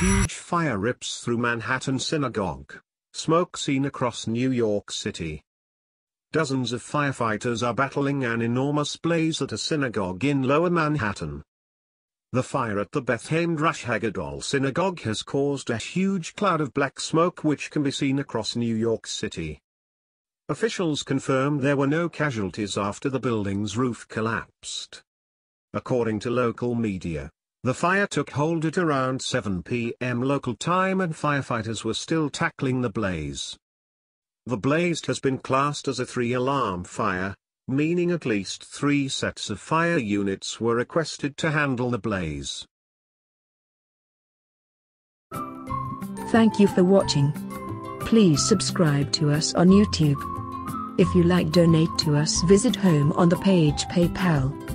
huge fire rips through Manhattan Synagogue. Smoke seen across New York City. Dozens of firefighters are battling an enormous blaze at a synagogue in Lower Manhattan. The fire at the Beth Hamedrash Hagadol Synagogue has caused a huge cloud of black smoke which can be seen across New York City. Officials confirmed there were no casualties after the building's roof collapsed. According to local media, the fire took hold at around 7 p.m. local time and firefighters were still tackling the blaze. The blaze has been classed as a three-alarm fire, meaning at least three sets of fire units were requested to handle the blaze. Thank you for watching. Please subscribe to us on YouTube. If you like donate to us visit home on the page PayPal.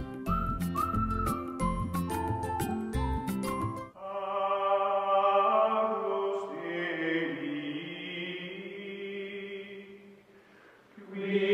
We